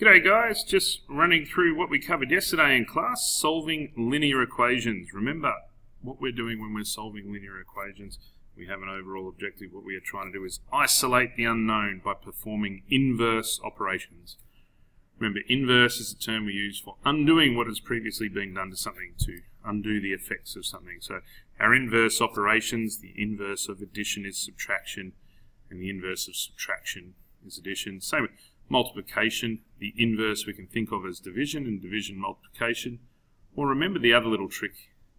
G'day guys, just running through what we covered yesterday in class, solving linear equations. Remember what we're doing when we're solving linear equations. We have an overall objective. What we are trying to do is isolate the unknown by performing inverse operations. Remember, inverse is a term we use for undoing what has previously been done to something, to undo the effects of something. So our inverse operations, the inverse of addition is subtraction, and the inverse of subtraction is addition. Same multiplication, the inverse we can think of as division and division multiplication. Or remember the other little trick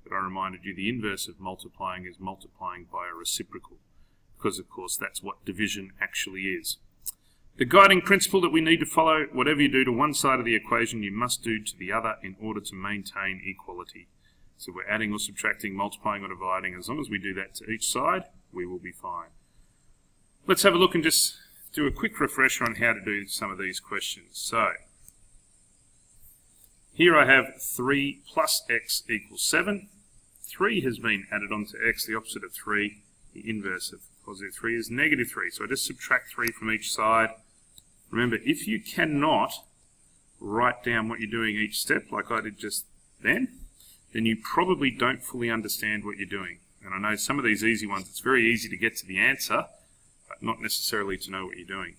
that I reminded you, the inverse of multiplying is multiplying by a reciprocal, because of course that's what division actually is. The guiding principle that we need to follow, whatever you do to one side of the equation, you must do to the other in order to maintain equality. So we're adding or subtracting, multiplying or dividing. As long as we do that to each side, we will be fine. Let's have a look and just do a quick refresher on how to do some of these questions. So, here I have 3 plus x equals 7. 3 has been added onto x, the opposite of 3, the inverse of positive 3 is negative 3. So I just subtract 3 from each side. Remember, if you cannot write down what you're doing each step, like I did just then, then you probably don't fully understand what you're doing. And I know some of these easy ones, it's very easy to get to the answer, not necessarily to know what you're doing.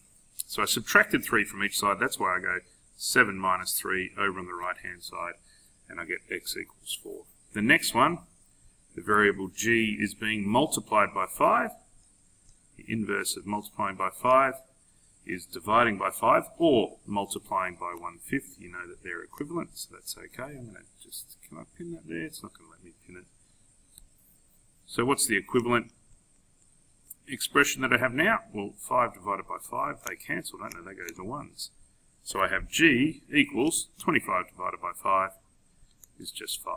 So I subtracted 3 from each side, that's why I go 7 minus 3 over on the right hand side, and I get x equals 4. The next one, the variable g is being multiplied by 5. The inverse of multiplying by 5 is dividing by 5 or multiplying by 1 fifth. You know that they're equivalent, so that's okay. I'm going to just, can I pin that there? It's not going to let me pin it. So what's the equivalent? Expression that I have now? Well, 5 divided by 5, they cancel, don't they? They go to ones. So I have g equals 25 divided by 5 is just 5.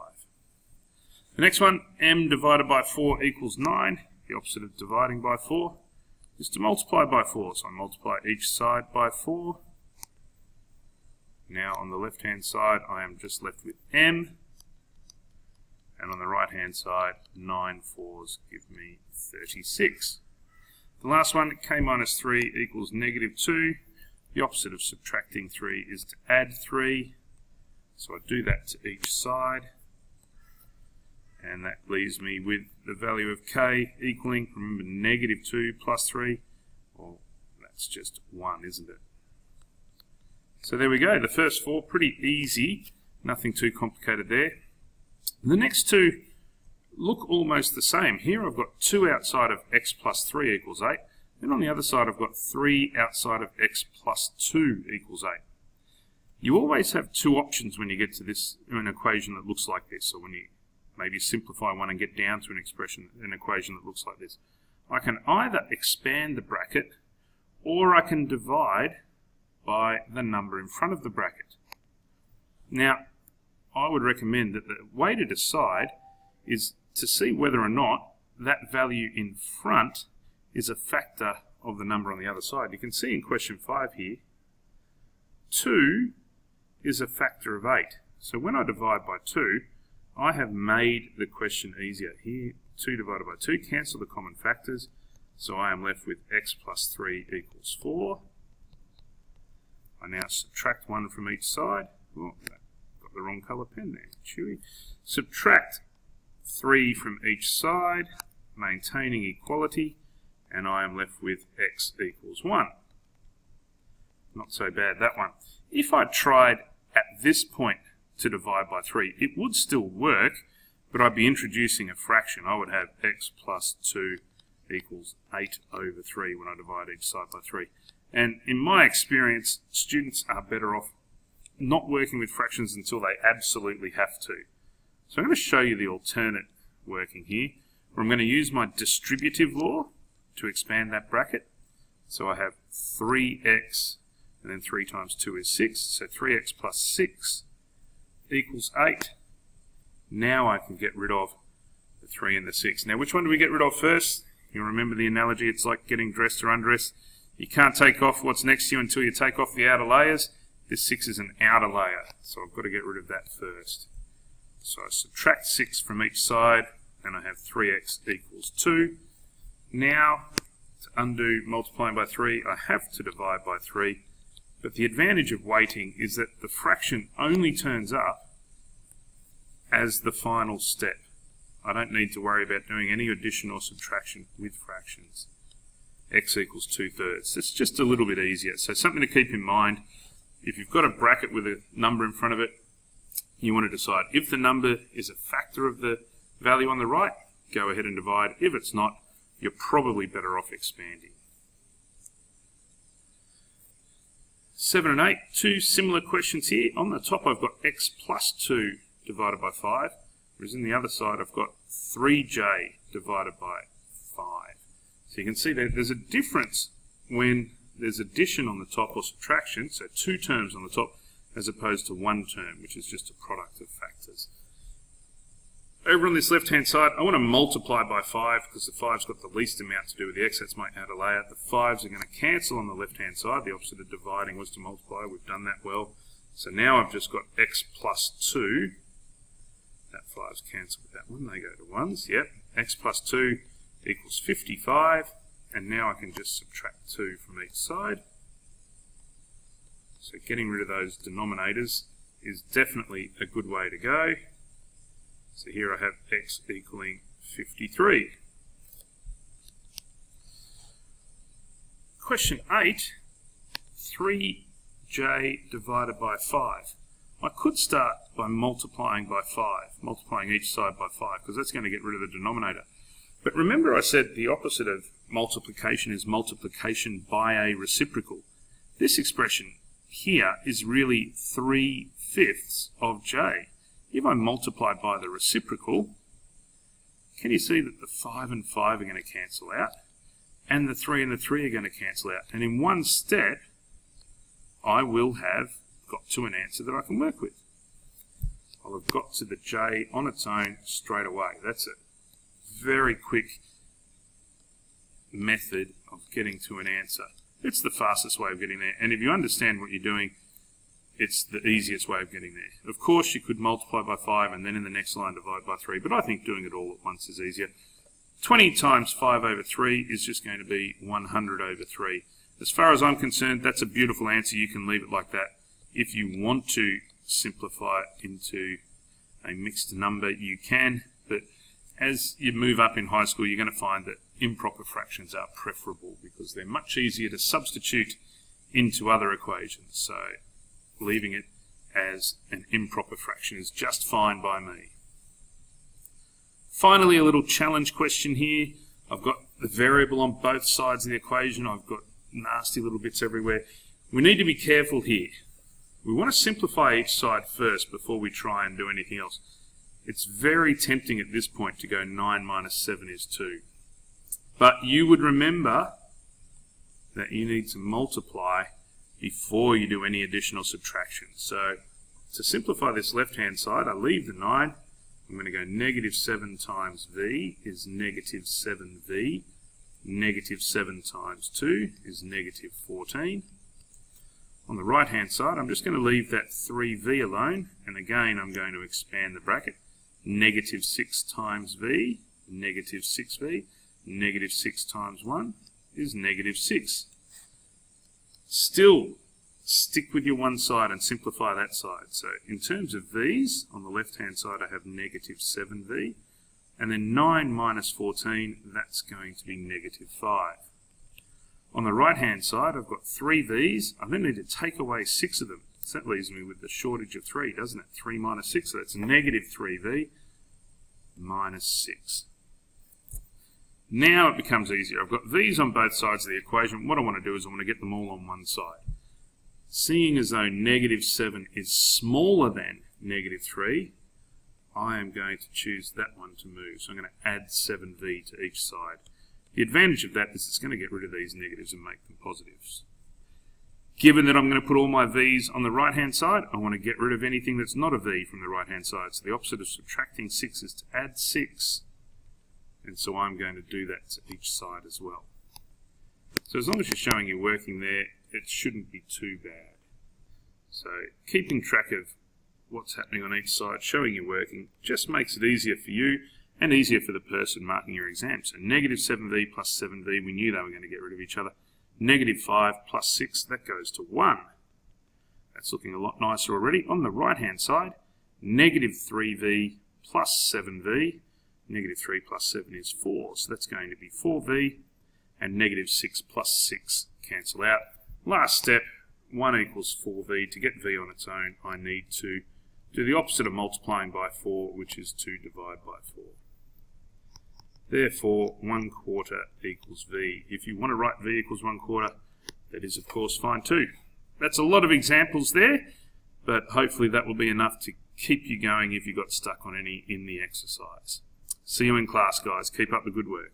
The next one, m divided by 4 equals 9. The opposite of dividing by 4 is to multiply by 4. So I multiply each side by 4. Now on the left hand side I am just left with m. And on the right hand side, 9 fours give me 36. The last one, k minus 3 equals negative 2. The opposite of subtracting 3 is to add 3. So I do that to each side. And that leaves me with the value of k equaling, remember, negative 2 plus 3. Well, that's just 1, isn't it? So there we go. The first four, pretty easy. Nothing too complicated there. The next two look almost the same. Here I've got 2 outside of x plus 3 equals 8. Then on the other side I've got 3 outside of x plus 2 equals 8. You always have two options when you get to this an equation that looks like this, or when you maybe simplify one and get down to an expression, an equation that looks like this. I can either expand the bracket, or I can divide by the number in front of the bracket. Now, I would recommend that the way to decide is to see whether or not that value in front is a factor of the number on the other side. You can see in question 5 here, 2 is a factor of 8. So when I divide by 2, I have made the question easier. Here, 2 divided by 2, cancel the common factors, so I am left with x plus 3 equals 4. I now subtract 1 from each side. Oh, got the wrong colour pen there. Chewy. Subtract 3 from each side, maintaining equality, and I am left with x equals 1. Not so bad, that one. If I tried at this point to divide by 3, it would still work, but I'd be introducing a fraction. I would have x plus 2 equals 8 over 3 when I divide each side by 3. And in my experience, students are better off not working with fractions until they absolutely have to. So I'm going to show you the alternate working here, where I'm going to use my distributive law to expand that bracket. So I have 3x, and then 3 times 2 is 6, so 3x plus 6 equals 8. Now I can get rid of the 3 and the 6. Now which one do we get rid of first? You remember the analogy, it's like getting dressed or undressed. You can't take off what's next to you until you take off the outer layers. This 6 is an outer layer, so I've got to get rid of that first. So I subtract 6 from each side, and I have 3x equals 2. Now, to undo multiplying by 3, I have to divide by 3, But the advantage of waiting is that the fraction only turns up as the final step. I don't need to worry about doing any addition or subtraction with fractions. x equals 2 thirds. It's just a little bit easier. So something to keep in mind, if you've got a bracket with a number in front of it, you want to decide if the number is a factor of the value on the right, go ahead and divide. If it's not, you're probably better off expanding. 7 and 8, two similar questions here. On the top I've got x plus 2 divided by 5, whereas in the other side I've got 3j divided by 5. So you can see that there's a difference when there's addition on the top or subtraction, so two terms on the top, as opposed to one term, which is just a product of factors. Over on this left-hand side, I want to multiply by 5 because the 5's got the least amount to do with the x. That's my outer layout. The 5's are going to cancel on the left-hand side. The opposite of dividing was to multiply. We've done that well. So now I've just got x plus 2. That 5's cancelled with that one. They go to 1s. Yep. x plus 2 equals 55. And now I can just subtract 2 from each side. So getting rid of those denominators is definitely a good way to go. So here I have x equaling 53. Question 8, 3j divided by 5. I could start by multiplying by 5, multiplying each side by 5, because that's going to get rid of the denominator. But remember I said the opposite of multiplication is multiplication by a reciprocal. This expression here is really 3 fifths of j. If I multiply by the reciprocal, can you see that the 5 and 5 are going to cancel out? And the 3 and the 3 are going to cancel out. And in one step, I will have got to an answer that I can work with. I'll have got to the j on its own straight away. That's a very quick method of getting to an answer. It's the fastest way of getting there. And if you understand what you're doing, it's the easiest way of getting there. Of course, you could multiply by 5 and then in the next line divide by 3, but I think doing it all at once is easier. 20 times 5 over 3 is just going to be 100 over 3. As far as I'm concerned, that's a beautiful answer. You can leave it like that. If you want to simplify it into a mixed number, you can, as you move up in high school, you're going to find that improper fractions are preferable because they're much easier to substitute into other equations. So leaving it as an improper fraction is just fine by me. Finally, a little challenge question here. I've got the variable on both sides of the equation. I've got nasty little bits everywhere. We need to be careful here. We want to simplify each side first before we try and do anything else. It's very tempting at this point to go 9 minus 7 is 2. But you would remember that you need to multiply before you do any additional subtraction. So to simplify this left-hand side, I leave the 9. I'm going to go negative 7 times v is negative 7v. Negative 7 times 2 is negative 14. On the right-hand side, I'm just going to leave that 3v alone. And again, I'm going to expand the bracket. Negative 6 times v, negative 6v. Negative 6 times 1 is negative 6. Still, stick with your one side and simplify that side. So in terms of v's, on the left-hand side I have negative 7v, and then 9 minus 14, that's going to be negative 5. On the right-hand side, I've got 3 v's. I then need to take away 6 of them. So that leaves me with the shortage of 3, doesn't it? 3 minus 6, so that's negative 3v minus 6. Now it becomes easier. I've got these on both sides of the equation. What I want to do is I want to get them all on one side. Seeing as though negative 7 is smaller than negative 3, I am going to choose that one to move. So I'm going to add 7v to each side. The advantage of that is it's going to get rid of these negatives and make them positives. Given that I'm going to put all my v's on the right hand side, I want to get rid of anything that's not a v from the right hand side. So the opposite of subtracting 6 is to add 6 and so I'm going to do that to each side as well. So as long as your showing your working there, it shouldn't be too bad. So keeping track of what's happening on each side, showing you're working, just makes it easier for you and easier for the person marking your exam. So negative 7v plus 7v, we knew they were going to get rid of each other. Negative 5 plus 6, that goes to 1. That's looking a lot nicer already. On the right-hand side, negative 3v plus 7v. Negative 3 plus 7 is 4, so that's going to be 4v. And negative 6 plus 6 cancel out. Last step, 1 equals 4v. To get v on its own, I need to do the opposite of multiplying by 4, which is to divide by 4. Therefore, 1 quarter equals v. If you want to write v equals 1 quarter, that is, of course, fine too. That's a lot of examples there, but hopefully that will be enough to keep you going if you got stuck on any in the exercise. See you in class, guys. Keep up the good work.